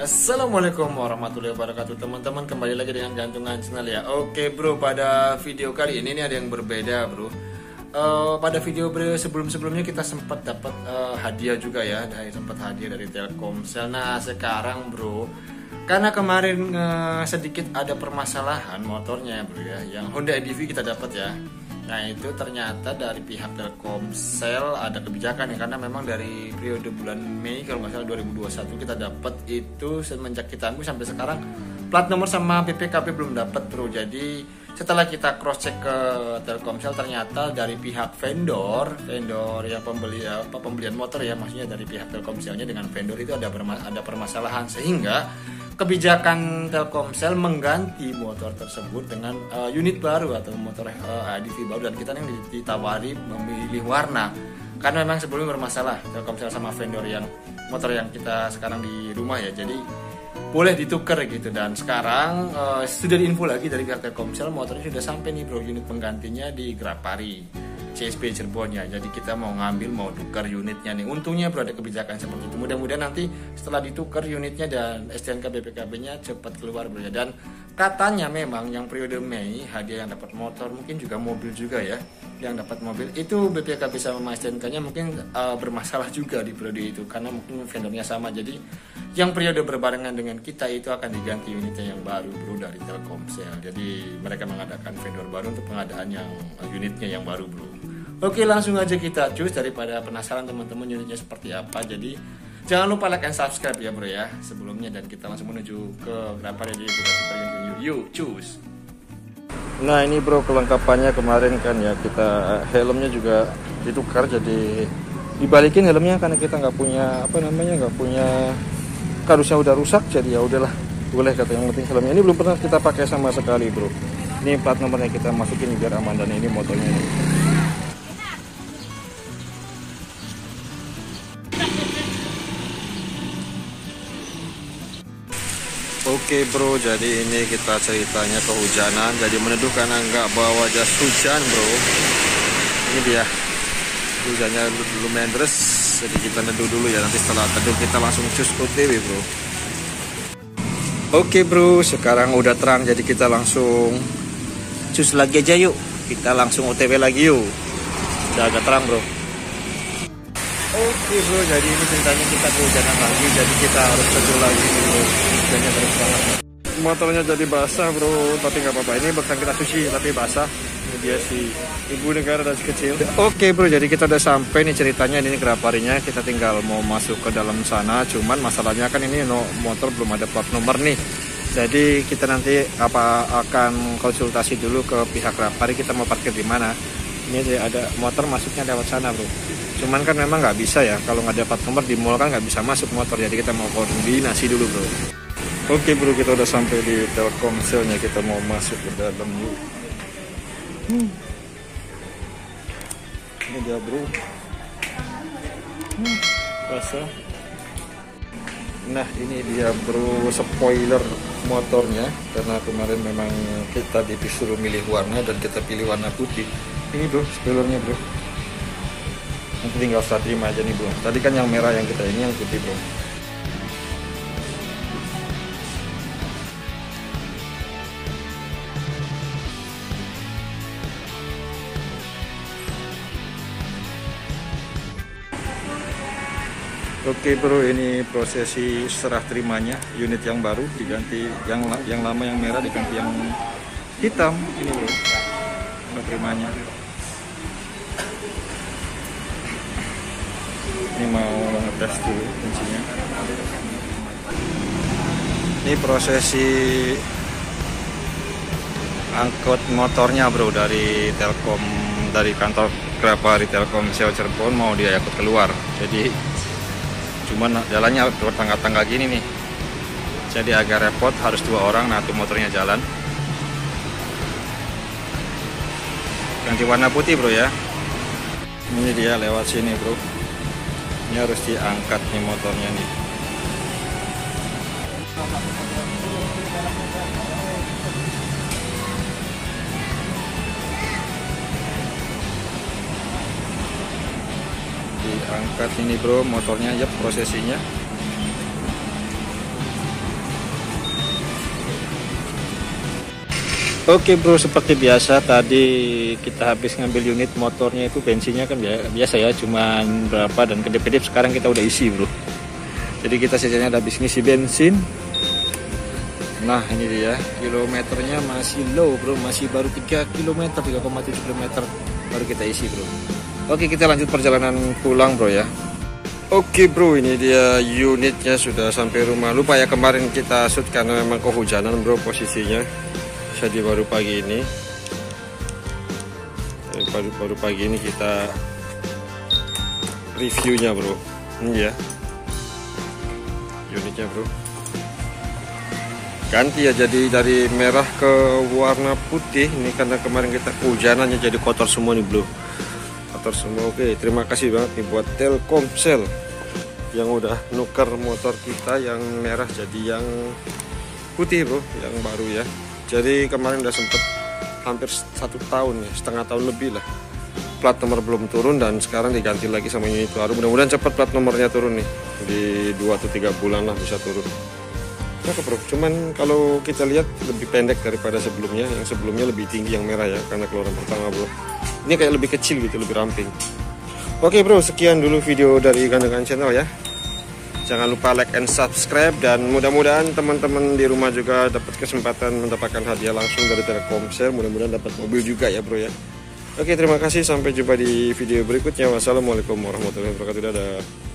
Assalamualaikum warahmatullahi wabarakatuh teman-teman. Kembali lagi dengan gantungan channel ya. Oke bro pada video kali ini, ini ada yang berbeda bro. Uh, Pada video sebelum-sebelumnya kita sempat dapat uh, hadiah juga ya. Dari Sempat hadiah dari Telkomsel. Nah sekarang bro Karena kemarin uh, sedikit ada permasalahan motornya bro ya Yang Honda EDV kita dapat ya Nah itu ternyata dari pihak Telkomsel ada kebijakan ya karena memang dari periode bulan Mei kalau nggak salah 2021 kita dapat itu semenjak kita ambil sampai sekarang plat nomor sama BPKB belum dapat bro. Jadi setelah kita cross check ke Telkomsel ternyata dari pihak vendor vendor yang pembeli apa pembelian motor ya maksudnya dari pihak Telkomselnya dengan vendor itu ada ada permasalahan. Sehingga kebijakan Telkomsel mengganti motor tersebut dengan uh, unit baru atau motor uh, eh, ADV baru. Dan kita yang ditawari memilih warna. Karena memang sebelumnya bermasalah Telkomsel sama vendor yang motor yang kita sekarang di rumah ya. Jadi boleh ditukar gitu. Dan sekarang uh, sudah diinfo lagi dari pihak Telkomsel motornya sudah sampai nih bro unit penggantinya di Grapari CSP Cirebon ya. Jadi kita mau ngambil mau tukar unitnya nih. Untungnya bro ada kebijakan seperti itu. Mudah-mudahan nanti setelah ditukar unitnya dan STNK BPKB-nya cepat keluar bro ya. Dan katanya memang yang periode Mei hadiah yang dapat motor mungkin juga mobil juga ya. Yang dapat mobil itu BPKB sama STNK-nya mungkin uh, bermasalah juga di periode itu karena mungkin vendornya sama. Jadi yang periode berbarengan dengan kita itu akan diganti unitnya yang baru bro dari Telkomsel. Jadi mereka mengadakan vendor baru untuk pengadaan yang unitnya yang baru bro. Oke langsung aja kita cus daripada penasaran teman-teman unitnya seperti apa. Jadi jangan lupa like and subscribe ya bro ya sebelumnya. Dan kita langsung menuju ke berapa ya kita super yuk yuk cus. Nah ini bro kelengkapannya kemarin kan ya. Kita helmnya juga ditukar jadi dibalikin helmnya karena kita nggak punya apa namanya nggak punya kardusnya udah rusak jadi ya udahlah. Boleh kata yang penting helmnya. Ini belum pernah kita pakai sama sekali bro. Ini plat nomornya kita masukin biar aman. Dan ini motornya ini Oke bro, jadi ini kita ceritanya kehujanan. Jadi meneduh karena nggak bawa jas hujan bro. Ini dia. Hujannya lumayan deras. Jadi kita neduh dulu ya. Nanti setelah teduh kita langsung cus OTW bro. Oke bro, sekarang udah terang Jadi kita langsung Cus lagi aja yuk. Kita langsung OTW lagi yuk. Udah agak terang bro. Oke bro, jadi ini ceritanya kita kehujanan lagi. Jadi kita harus teduh lagi bro hujannya deras banget. Motornya jadi basah bro. Tapi nggak apa-apa. Ini bukan kita sushi tapi basah. Ini dia si ibu negara dan si kecil. Oke bro. Jadi kita udah sampai nih ceritanya. Ini geraparinya kita tinggal mau masuk ke dalam sana. Cuman masalahnya kan ini no, motor belum ada plat nomor nih. Jadi kita nanti apa akan konsultasi dulu ke pihak Rapari kita mau parkir di mana? Ini ada motor masuknya lewat sana bro. Cuman kan memang nggak bisa ya. Kalau nggak dapat nomor di mall kan nggak bisa masuk motor. Jadi kita mau koordinasi dulu bro Oke bro kita udah sampai di Telkomselnya kita mau masuk ke dalam yuk. Hmm. Ini dia bro. Hmm, basah. Nah ini dia bro spoiler motornya karena kemarin memang kita disuruh milih warna dan kita pilih warna putih. Ini bro spoilernya bro. Nanti tinggal saya terima aja nih bro. Tadi kan yang merah yang kita ini yang putih bro. Oke bro, ini prosesi serah terimanya unit yang baru diganti yang yang lama yang merah diganti yang hitam ini bro serah terimanya. Ini mau ngetes dulu kuncinya. Ini prosesi angkut motornya bro dari Telkom dari kantor Grapari Telkom Sewa Cirebon mau dia ikut keluar. Jadi cuman jalannya bertangga-tangga gini nih. Jadi agak repot harus dua orang nah tuh motornya jalan. Ganti warna putih bro ya. Ini dia lewat sini bro. Ini harus diangkat nih motornya nih dekat sini bro motornya ya prosesinya. Oke bro seperti biasa tadi kita habis ngambil unit motornya itu bensinnya kan biasa ya cuman berapa dan kedip-kedip sekarang kita udah isi bro. Jadi kita sisanya udah habis ngisi bensin. Nah ini dia kilometernya masih low bro masih baru 3 km 3,7 km baru kita isi bro. Oke kita lanjut perjalanan pulang bro ya. Oke bro, ini dia unitnya sudah sampai rumah. Lupa ya kemarin kita shoot karena memang kehujanan bro posisinya. Jadi baru pagi ini. Baru baru pagi ini kita reviewnya bro. Ini ya. Unitnya bro. Ganti ya jadi dari merah ke warna putih. Ini karena kemarin kita hujanannya jadi kotor semua nih bro kotor semua. Oke terima kasih banget nih buat Telkomsel yang udah nuker motor kita yang merah jadi yang putih bro yang baru ya. Jadi kemarin udah sempet hampir satu tahun ya setengah tahun lebih lah. Plat nomor belum turun dan sekarang diganti lagi sama unit baru. Mudah-mudahan cepat plat nomornya turun nih. Di 2 atau 3 bulan lah bisa turun. Cakep bro cuman kalau kita lihat lebih pendek daripada sebelumnya. Yang sebelumnya lebih tinggi yang merah ya karena keluaran pertama bro ini kayak lebih kecil gitu lebih ramping oke bro sekian dulu video dari gandengan channel ya Jangan lupa like and subscribe dan mudah-mudahan teman-teman di rumah juga dapat kesempatan mendapatkan hadiah langsung dari Telkomsel. Mudah-mudahan dapat mobil juga ya bro ya. Oke terima kasih sampai jumpa di video berikutnya. Wassalamualaikum warahmatullahi wabarakatuh. Dadah.